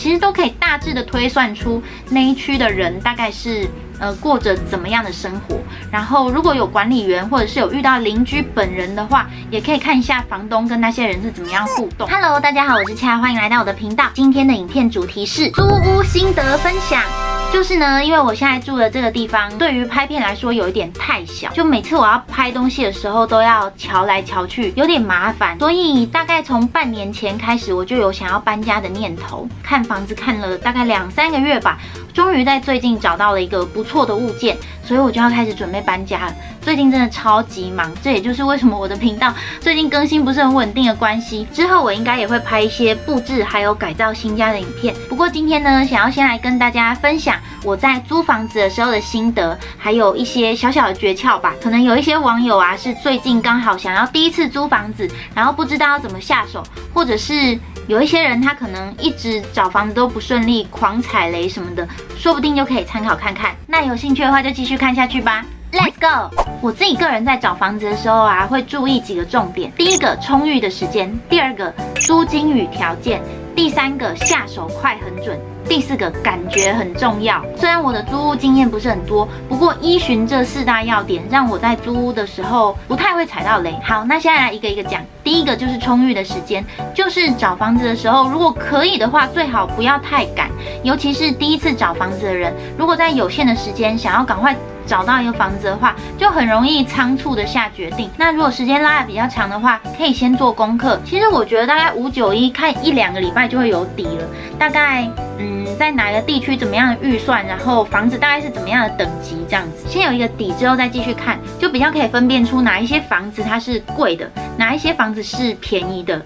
其实都可以大致的推算出那一区的人大概是。呃，过着怎么样的生活？然后如果有管理员或者是有遇到邻居本人的话，也可以看一下房东跟那些人是怎么样互动。Hello，大家好，我是恰，欢迎来到我的频道。今天的影片主题是租屋心得分享。就是呢，因为我现在住的这个地方，对于拍片来说有一点太小，就每次我要拍东西的时候都要瞧来瞧去，有点麻烦。所以大概从半年前开始，我就有想要搬家的念头。看房子看了大概两三个月吧，终于在最近找到了一个不错的物件，所以我就要开始准备搬家了。最近真的超级忙，这也就是为什么我的频道最近更新不是很稳定的关系。之后我应该也会拍一些布置还有改造新家的影片。不过今天呢，想要先来跟大家分享我在租房子的时候的心得，还有一些小小的诀窍吧。可能有一些网友啊是最近刚好想要第一次租房子，然后不知道要怎么下手，或者是有一些人他可能一直找房子都不顺利，狂踩雷什么的，说不定就可以参考看看。那有兴趣的话就继续看下去吧。Let's go！我自己个人在找房子的时候啊，会注意几个重点。第一个，充裕的时间；第二个，租金与条件；第三个，下手快很准；第四个，感觉很重要。虽然我的租屋经验不是很多，不过依循这四大要点，让我在租屋的时候不太会踩到雷。好，那现在来一个一个讲。第一个就是充裕的时间，就是找房子的时候，如果可以的话，最好不要太赶，尤其是第一次找房子的人，如果在有限的时间想要赶快。找到一个房子的话，就很容易仓促的下决定。那如果时间拉的比较长的话，可以先做功课。其实我觉得大概五九一看一两个礼拜就会有底了。大概嗯，在哪个地区怎么样的预算，然后房子大概是怎么样的等级这样子，先有一个底之后再继续看，就比较可以分辨出哪一些房子它是贵的，哪一些房子是便宜的。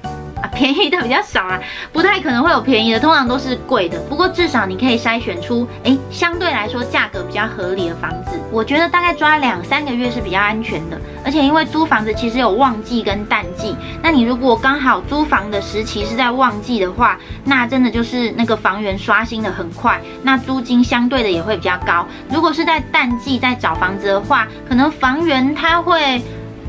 便宜的比较少啊，不太可能会有便宜的，通常都是贵的。不过至少你可以筛选出，哎，相对来说价格比较合理的房子。我觉得大概抓两三个月是比较安全的。而且因为租房子其实有旺季跟淡季，那你如果刚好租房的时期是在旺季的话，那真的就是那个房源刷新的很快，那租金相对的也会比较高。如果是在淡季在找房子的话，可能房源它会。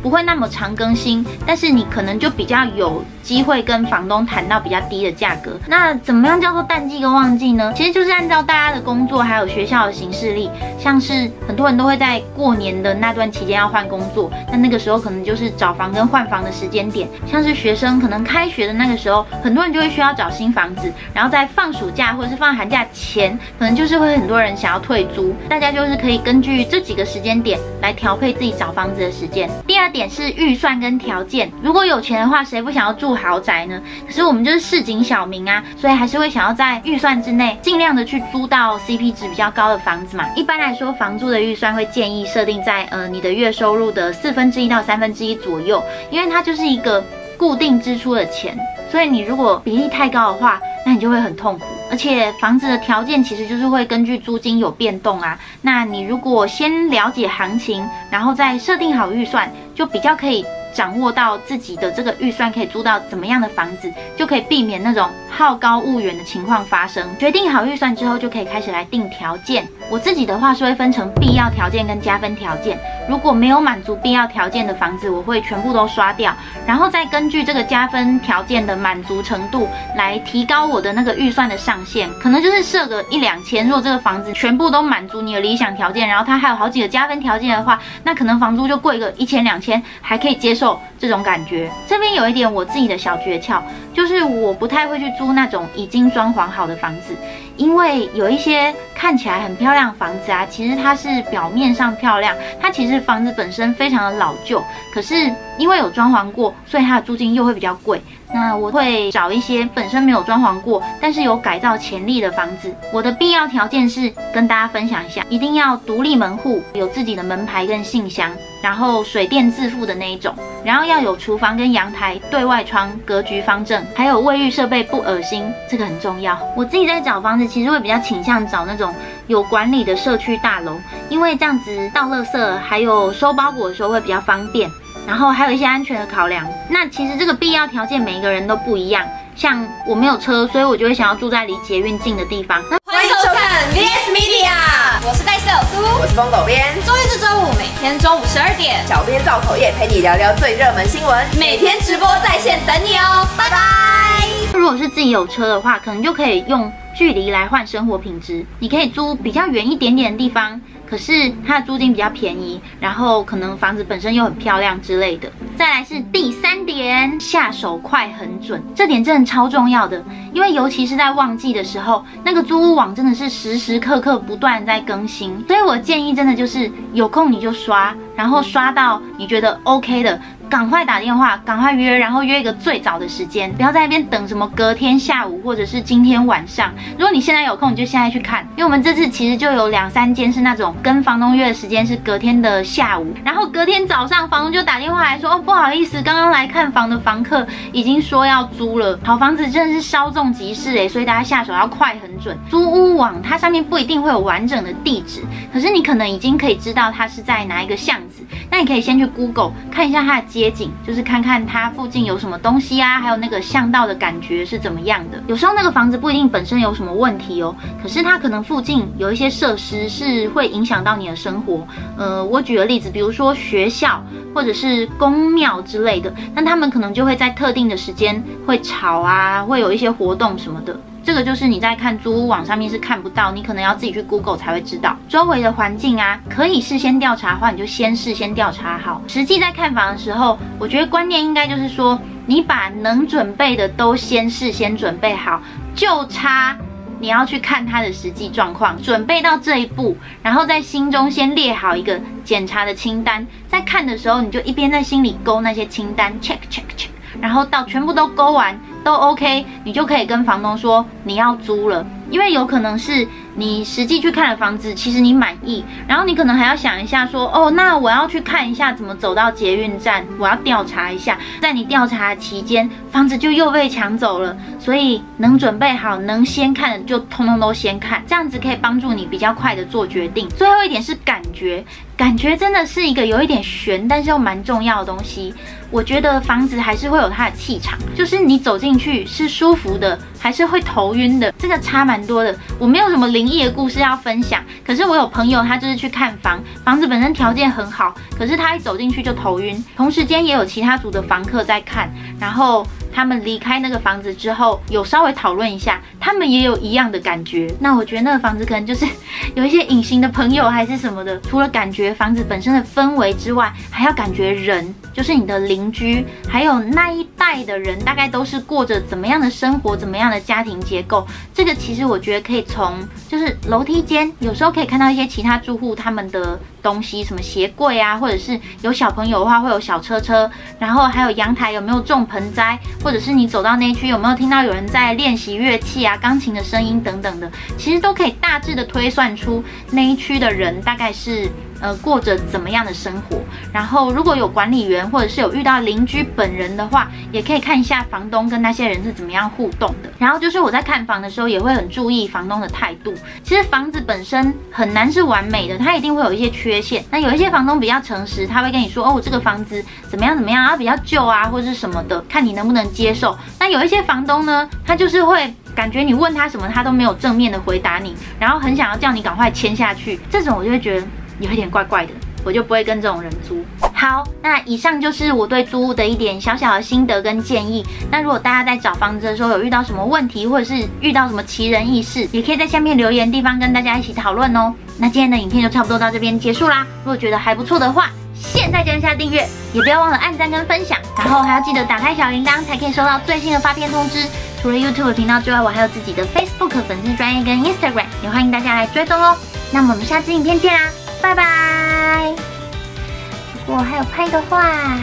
不会那么常更新，但是你可能就比较有机会跟房东谈到比较低的价格。那怎么样叫做淡季跟旺季呢？其实就是按照大家的工作还有学校的形式力，像是很多人都会在过年的那段期间要换工作，那那个时候可能就是找房跟换房的时间点。像是学生可能开学的那个时候，很多人就会需要找新房子，然后在放暑假或者是放寒假前，可能就是会很多人想要退租。大家就是可以根据这几个时间点来调配自己找房子的时间。第二。点是预算跟条件，如果有钱的话，谁不想要住豪宅呢？可是我们就是市井小民啊，所以还是会想要在预算之内，尽量的去租到 CP 值比较高的房子嘛。一般来说，房租的预算会建议设定在呃你的月收入的四分之一到三分之一左右，因为它就是一个固定支出的钱，所以你如果比例太高的话，那你就会很痛苦。而且房子的条件其实就是会根据租金有变动啊。那你如果先了解行情，然后再设定好预算，就比较可以掌握到自己的这个预算可以租到怎么样的房子，就可以避免那种好高骛远的情况发生。决定好预算之后，就可以开始来定条件。我自己的话是会分成必必要条件跟加分条件。如果没有满足必要条件的房子，我会全部都刷掉，然后再根据这个加分条件的满足程度来提高我的那个预算的上限。可能就是设个一两千。如果这个房子全部都满足你的理想条件，然后它还有好几个加分条件的话，那可能房租就贵个一千两千，还可以接受这种感觉。这边有一点我自己的小诀窍，就是我不太会去租那种已经装潢好的房子。因为有一些看起来很漂亮房子啊，其实它是表面上漂亮，它其实房子本身非常的老旧，可是因为有装潢过，所以它的租金又会比较贵。那我会找一些本身没有装潢过，但是有改造潜力的房子。我的必要条件是跟大家分享一下，一定要独立门户，有自己的门牌跟信箱，然后水电自付的那一种，然后要有厨房跟阳台，对外窗，格局方正，还有卫浴设备不恶心，这个很重要。我自己在找房子，其实会比较倾向找那种有管理的社区大楼，因为这样子倒垃圾还有收包裹的时候会比较方便。然后还有一些安全的考量。那其实这个必要条件每一个人都不一样。像我没有车，所以我就会想要住在离捷运近的地方。欢迎收看 VS Media，我是戴小苏，我是风狗编。周一至周五每天中午十二点，小编造口业陪你聊聊最热门新闻，每天直播在线等你哦。拜拜。如果是自己有车的话，可能就可以用距离来换生活品质。你可以租比较远一点点的地方。可是它的租金比较便宜，然后可能房子本身又很漂亮之类的。再来是第三点，下手快很准，这点真的超重要的，因为尤其是在旺季的时候，那个租屋网真的是时时刻刻不断在更新，所以我建议真的就是有空你就刷，然后刷到你觉得 OK 的。赶快打电话，赶快约，然后约一个最早的时间，不要在那边等什么隔天下午或者是今天晚上。如果你现在有空，你就现在去看，因为我们这次其实就有两三间是那种跟房东约的时间是隔天的下午，然后隔天早上房东就打电话来说，哦不好意思，刚刚来看房的房客已经说要租了。好房子真的是稍纵即逝诶，所以大家下手要快很准。租屋网它上面不一定会有完整的地址，可是你可能已经可以知道它是在哪一个巷子，那你可以先去 Google 看一下它的。街街景就是看看它附近有什么东西啊，还有那个巷道的感觉是怎么样的。有时候那个房子不一定本身有什么问题哦，可是它可能附近有一些设施是会影响到你的生活。呃，我举个例子，比如说学校或者是公庙之类的，那他们可能就会在特定的时间会吵啊，会有一些活动什么的。这个就是你在看租屋网上面是看不到，你可能要自己去 Google 才会知道周围的环境啊。可以事先调查的话，你就先事先调查好。实际在看房的时候，我觉得观念应该就是说，你把能准备的都先事先准备好，就差你要去看它的实际状况。准备到这一步，然后在心中先列好一个检查的清单，在看的时候，你就一边在心里勾那些清单，check check check，然后到全部都勾完。都 OK，你就可以跟房东说你要租了，因为有可能是你实际去看了房子，其实你满意，然后你可能还要想一下说，哦，那我要去看一下怎么走到捷运站，我要调查一下，在你调查期间，房子就又被抢走了，所以能准备好能先看的就通通都先看，这样子可以帮助你比较快的做决定。最后一点是感觉，感觉真的是一个有一点悬，但是又蛮重要的东西。我觉得房子还是会有它的气场，就是你走进去是舒服的，还是会头晕的，这个差蛮多的。我没有什么灵异的故事要分享，可是我有朋友他就是去看房，房子本身条件很好，可是他一走进去就头晕。同时间也有其他组的房客在看，然后。他们离开那个房子之后，有稍微讨论一下，他们也有一样的感觉。那我觉得那个房子可能就是有一些隐形的朋友还是什么的。除了感觉房子本身的氛围之外，还要感觉人，就是你的邻居，还有那一代的人，大概都是过着怎么样的生活，怎么样的家庭结构。这个其实我觉得可以从就是楼梯间，有时候可以看到一些其他住户他们的。东西什么鞋柜啊，或者是有小朋友的话会有小车车，然后还有阳台有没有种盆栽，或者是你走到那一区有没有听到有人在练习乐器啊，钢琴的声音等等的，其实都可以大致的推算出那一区的人大概是。呃，过着怎么样的生活？然后如果有管理员或者是有遇到邻居本人的话，也可以看一下房东跟那些人是怎么样互动的。然后就是我在看房的时候，也会很注意房东的态度。其实房子本身很难是完美的，它一定会有一些缺陷。那有一些房东比较诚实，他会跟你说，哦，我这个房子怎么样怎么样啊，比较旧啊，或者是什么的，看你能不能接受。那有一些房东呢，他就是会感觉你问他什么，他都没有正面的回答你，然后很想要叫你赶快签下去。这种我就会觉得。有一点怪怪的，我就不会跟这种人租。好，那以上就是我对租屋的一点小小的心得跟建议。那如果大家在找房子的时候有遇到什么问题，或者是遇到什么奇人异事，也可以在下面留言地方跟大家一起讨论哦。那今天的影片就差不多到这边结束啦。如果觉得还不错的话，现在就按下订阅，也不要忘了按赞跟分享，然后还要记得打开小铃铛，才可以收到最新的发片通知。除了 YouTube 频道之外，我还有自己的 Facebook 粉丝专业跟 Instagram，也欢迎大家来追踪哦。那么我们下次影片见啦！拜拜！如果还有拍的话，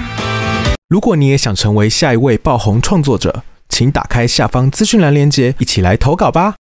如果你也想成为下一位爆红创作者，请打开下方资讯栏链接，一起来投稿吧。